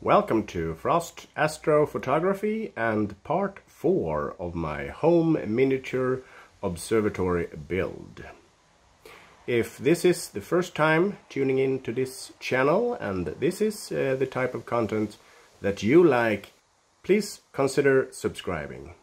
Welcome to Frosth Astrophotography and part 4 of my home miniature observatory build. If this is the first time tuning in to this channel and this is uh, the type of content that you like, please consider subscribing.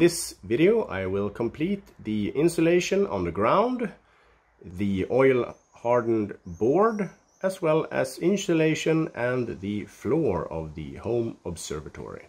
This video I will complete the insulation on the ground, the oil hardened board, as well as insulation and the floor of the home observatory.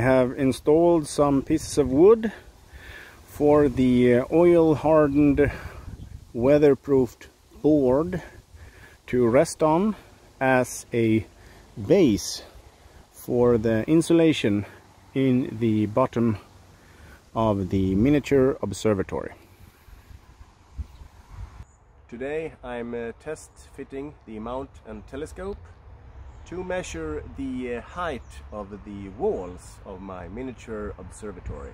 Have installed some pieces of wood for the oil hardened weatherproofed board to rest on as a base for the insulation in the bottom of the miniature observatory. Today I'm uh, test fitting the mount and telescope to measure the uh, height of the walls of my miniature observatory.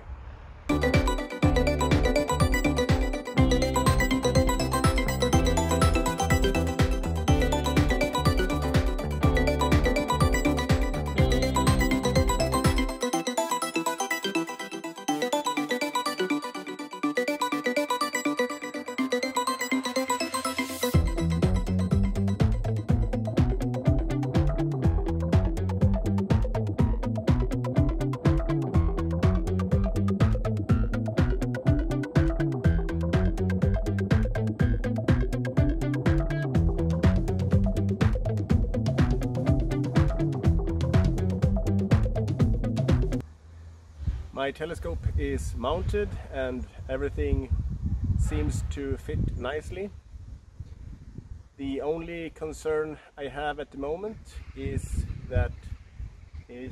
My telescope is mounted and everything seems to fit nicely. The only concern I have at the moment is that is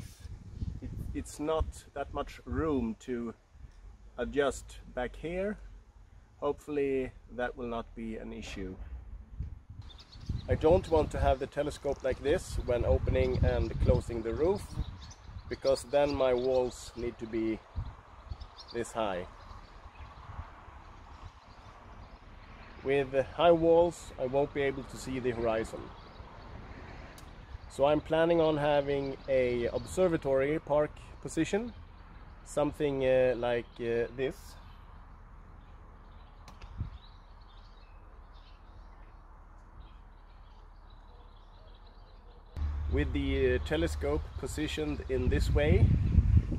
it, it's not that much room to adjust back here. Hopefully that will not be an issue. I don't want to have the telescope like this when opening and closing the roof because then my walls need to be this high. With high walls I won't be able to see the horizon. So I'm planning on having a observatory park position, something uh, like uh, this. With the uh, telescope positioned in this way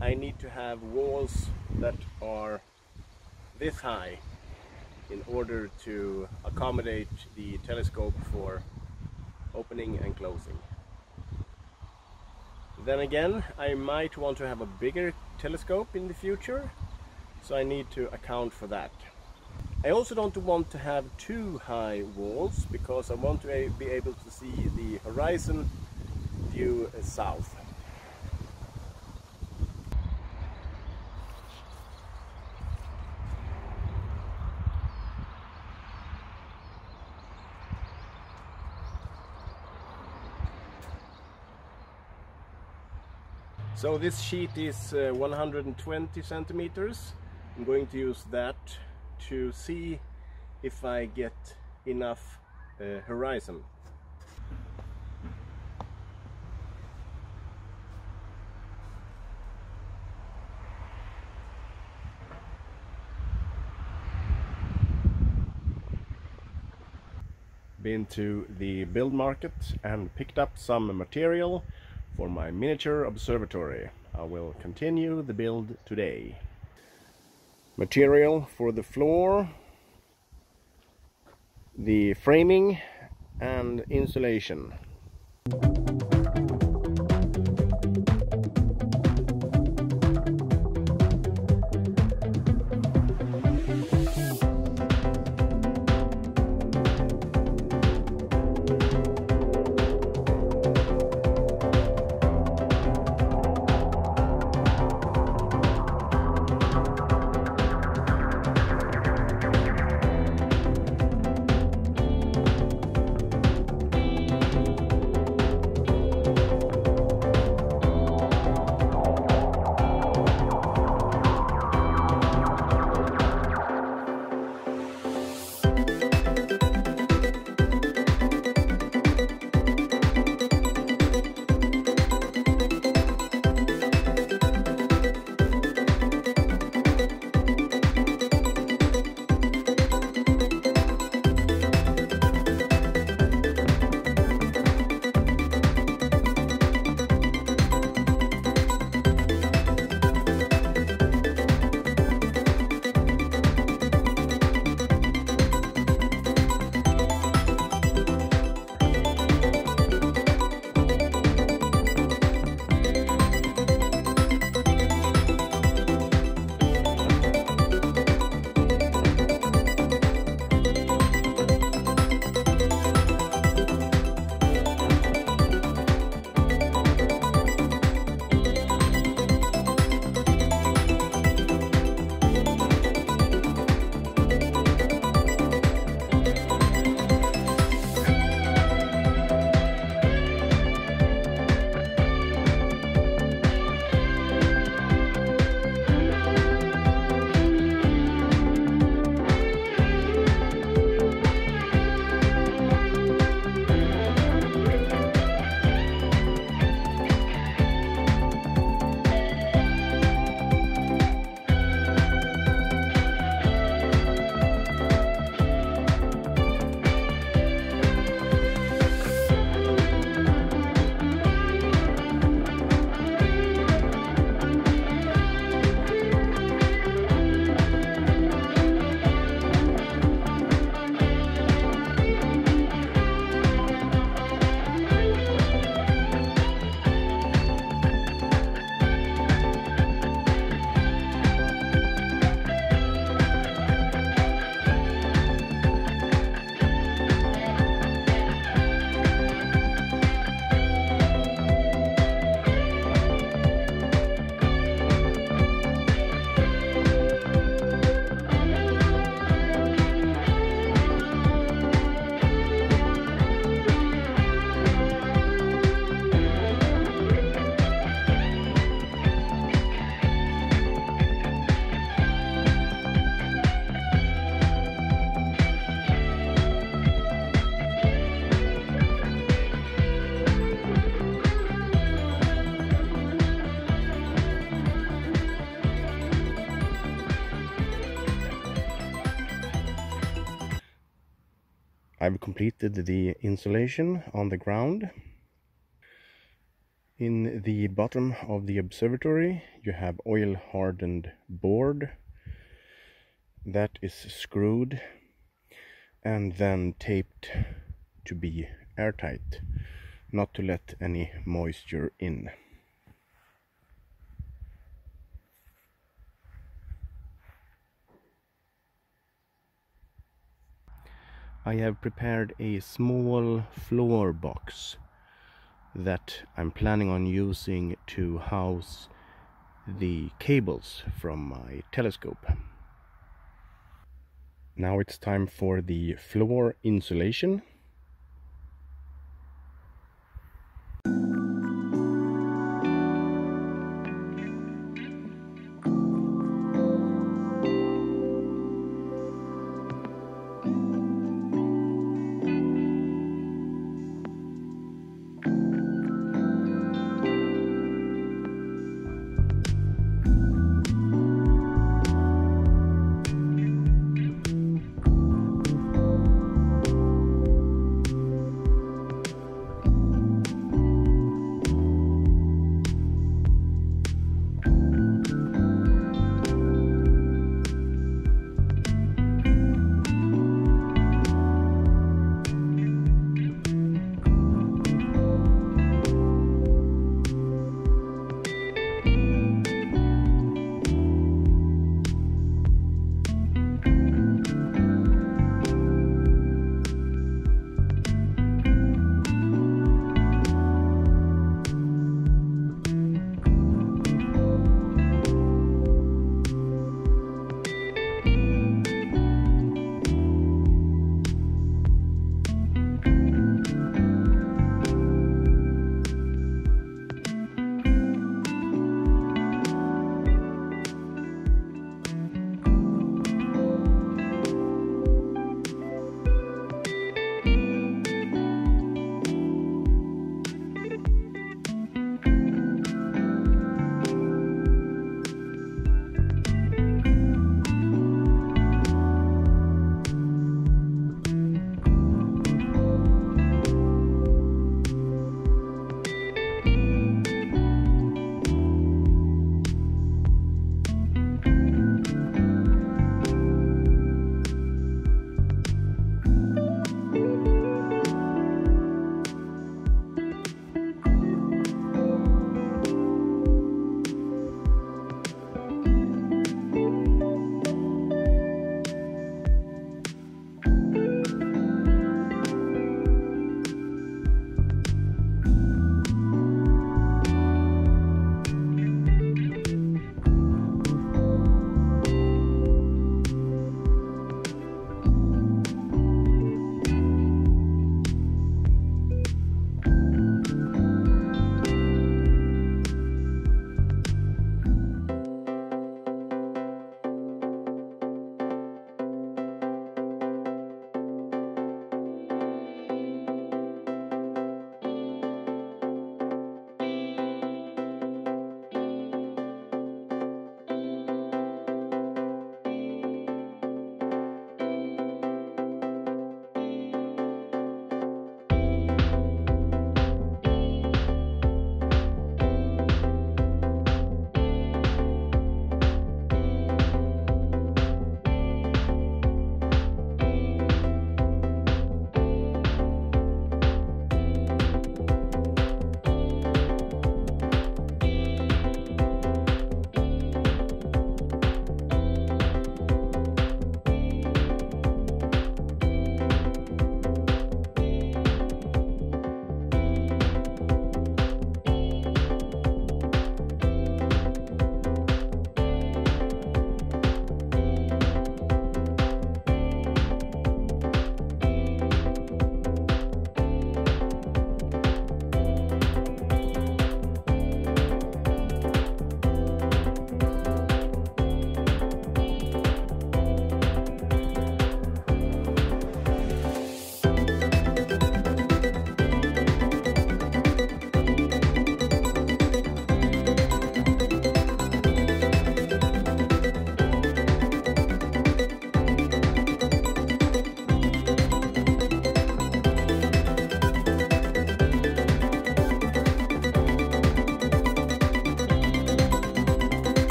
I need to have walls that are this high in order to accommodate the telescope for opening and closing. Then again, I might want to have a bigger telescope in the future, so I need to account for that. I also don't want to have too high walls because I want to be able to see the horizon view south. So this sheet is uh, 120 centimeters. I'm going to use that to see if I get enough uh, horizon. Been to the build market and picked up some material for my miniature observatory. I will continue the build today. Material for the floor, the framing and insulation. I've completed the insulation on the ground. In the bottom of the observatory you have oil hardened board that is screwed and then taped to be airtight not to let any moisture in. I have prepared a small floor box that I'm planning on using to house the cables from my telescope. Now it's time for the floor insulation.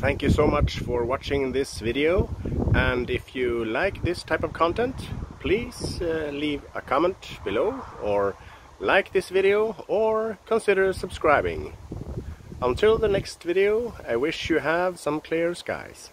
Thank you so much for watching this video and if you like this type of content please uh, leave a comment below or like this video or consider subscribing. Until the next video I wish you have some clear skies.